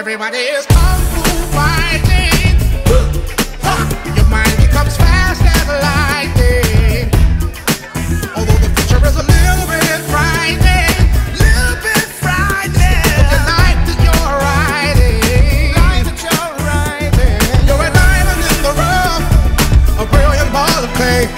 Everybody is kung fu fighting. Your mind becomes fast as lightning. Although the future is a little bit frightening, little bit frightening. The life that you're riding, life that you're riding, you're an island in the rough, a brilliant ball of clay.